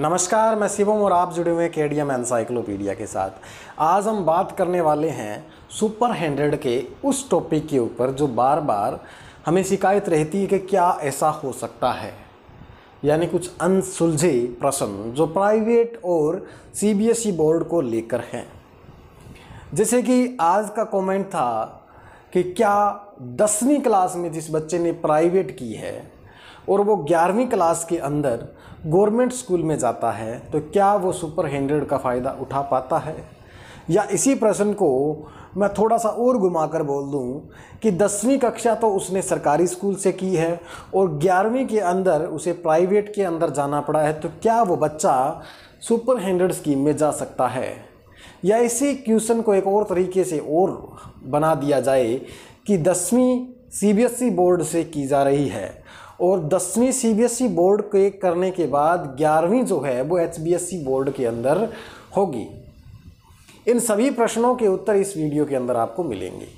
नमस्कार, मैं शिवम और आप जुड़े हुए हैं केडीएम एनसाइक्लोपीडिया के साथ। आज हम बात करने वाले हैं सुपर हंड्रेड के उस टॉपिक के ऊपर जो बार बार हमें शिकायत रहती है कि क्या ऐसा हो सकता है। यानी कुछ अनसुलझे प्रश्न जो प्राइवेट और सीबीएसई बोर्ड को लेकर हैं। जैसे कि आज का कमेंट था कि क्या दसवीं क्लास में जिस बच्चे ने प्राइवेट की है और वो ग्यारहवीं क्लास के अंदर गवर्नमेंट स्कूल में जाता है तो क्या वो सुपर हंड्रेड का फ़ायदा उठा पाता है? या इसी प्रश्न को मैं थोड़ा सा और घुमा कर बोल दूँ कि दसवीं कक्षा तो उसने सरकारी स्कूल से की है और ग्यारहवीं के अंदर उसे प्राइवेट के अंदर जाना पड़ा है तो क्या वो बच्चा सुपर हंड्रेड स्कीम में जा सकता है? या इसी क्वेश्चन को एक और तरीके से और बना दिया जाए कि दसवीं सीबीएसई बोर्ड से की जा रही है और दसवीं सीबीएसई बोर्ड के करने के बाद ग्यारहवीं जो है वो एचबीएसई बोर्ड के अंदर होगी। इन सभी प्रश्नों के उत्तर इस वीडियो के अंदर आपको मिलेंगे।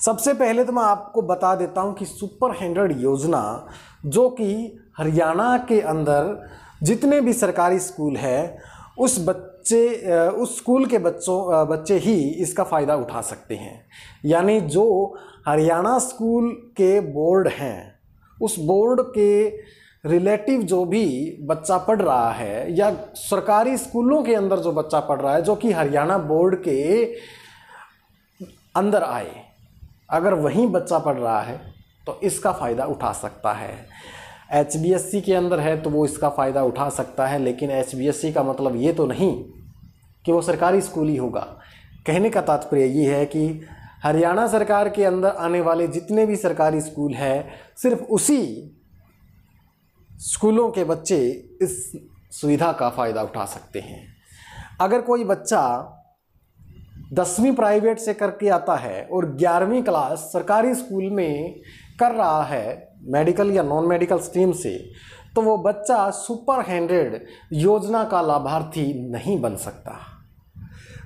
सबसे पहले तो मैं आपको बता देता हूँ कि सुपर हंड्रेड योजना जो कि हरियाणा के अंदर जितने भी सरकारी स्कूल है उस बच्चे उस स्कूल के बच्चों बच्चे ही इसका फ़ायदा उठा सकते हैं। यानी जो हरियाणा स्कूल के बोर्ड हैं, उस बोर्ड के रिलेटिव जो भी बच्चा पढ़ रहा है या सरकारी स्कूलों के अंदर जो बच्चा पढ़ रहा है, जो कि हरियाणा बोर्ड के अंदर आए, अगर वहीं बच्चा पढ़ रहा है तो इसका फ़ायदा उठा सकता है। एच के अंदर है तो वो इसका फ़ायदा उठा सकता है, लेकिन एच का मतलब ये तो नहीं कि वो सरकारी स्कूल ही होगा। कहने का तात्पर्य ये है कि हरियाणा सरकार के अंदर आने वाले जितने भी सरकारी स्कूल हैं, सिर्फ़ उसी स्कूलों के बच्चे इस सुविधा का फ़ायदा उठा सकते हैं। अगर कोई बच्चा दसवीं प्राइवेट से करके आता है और ग्यारहवीं क्लास सरकारी स्कूल में कर रहा है मेडिकल या नॉन मेडिकल स्ट्रीम से तो वो बच्चा सुपर हंड्रेड योजना का लाभार्थी नहीं बन सकता।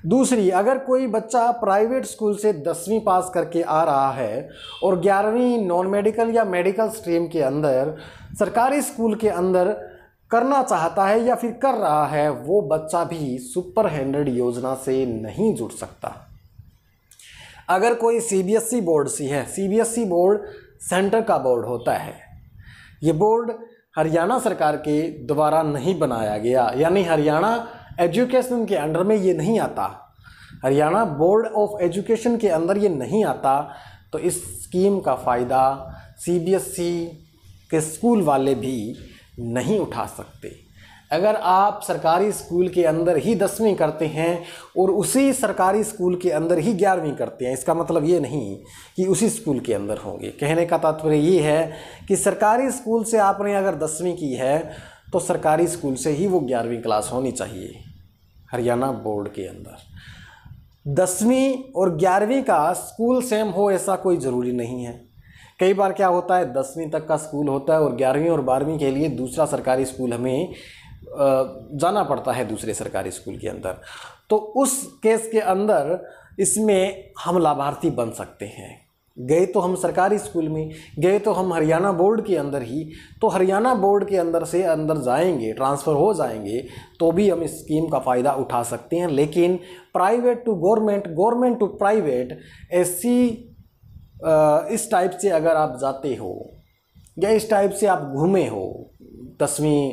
दूसरी, अगर कोई बच्चा प्राइवेट स्कूल से दसवीं पास करके आ रहा है और ग्यारहवीं नॉन मेडिकल या मेडिकल स्ट्रीम के अंदर, सरकारी स्कूल के अंदर करना चाहता है या फिर कर रहा है, वो बच्चा भी सुपर हंड्रेड योजना से नहीं जुड़ सकता। अगर कोई सीबीएसई बोर्ड सी है सीबीएसई बोर्ड सेंटर का बोर्ड होता है। ये बोर्ड हरियाणा सरकार के द्वारा नहीं बनाया गया। यानी हरियाणा एजुकेशन के अंडर में ये नहीं आता। हरियाणा बोर्ड ऑफ़ एजुकेशन के अंदर ये नहीं आता। तो इस स्कीम का फ़ायदा सीबीएसई के स्कूल वाले भी नहीं उठा सकते। अगर आप सरकारी स्कूल के अंदर ही दसवीं करते हैं और उसी सरकारी स्कूल के अंदर ही ग्यारहवीं करते हैं, इसका मतलब ये नहीं कि उसी स्कूल के अंदर होंगे। कहने का तात्पर्य ये है कि सरकारी स्कूल से आपने अगर दसवीं की है तो सरकारी स्कूल से ही वो ग्यारहवीं क्लास होनी चाहिए, हरियाणा बोर्ड के अंदर। दसवीं और ग्यारहवीं का स्कूल सेम हो, ऐसा कोई ज़रूरी नहीं है। कई बार क्या होता है, दसवीं तक का स्कूल होता है और ग्यारहवीं और बारहवीं के लिए दूसरा सरकारी स्कूल हमें जाना पड़ता है दूसरे सरकारी स्कूल के अंदर। तो उस केस के अंदर इसमें हम लाभार्थी बन सकते हैं। गए तो हम सरकारी स्कूल में, गए तो हम हरियाणा बोर्ड के अंदर ही तो हरियाणा बोर्ड के अंदर से अंदर जाएँगे, ट्रांसफ़र हो जाएँगे तो भी हम इस स्कीम का फ़ायदा उठा सकते हैं। लेकिन private to government government to private, ऐसी इस टाइप से अगर आप जाते हो, या इस टाइप से आप घूमे हो, दसवीं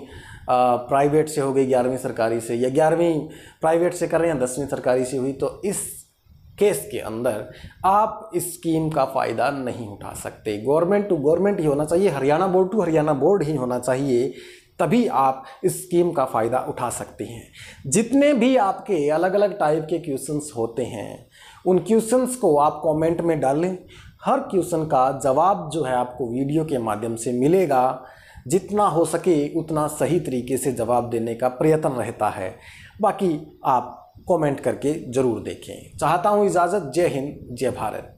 प्राइवेट से हो गई ग्यारहवीं सरकारी से, या ग्यारहवीं प्राइवेट से कर रहे हैं दसवीं सरकारी से हुई तो इस केस के अंदर आप इस स्कीम का फ़ायदा नहीं उठा सकते। गवर्नमेंट टू गवर्नमेंट ही होना चाहिए, Haryana board to Haryana board ही होना चाहिए, तभी आप इस स्कीम का फ़ायदा उठा सकते हैं। जितने भी आपके अलग अलग टाइप के क्वेश्चंस होते हैं, उन क्वेश्चंस को आप कमेंट में डालें। हर क्वेश्चन का जवाब जो है आपको वीडियो के माध्यम से मिलेगा। जितना हो सके उतना सही तरीके से जवाब देने का प्रयत्न रहता है। बाकी आप कमेंट करके ज़रूर देखें। चाहता हूँ इजाज़त। जय हिंद। जय भारत।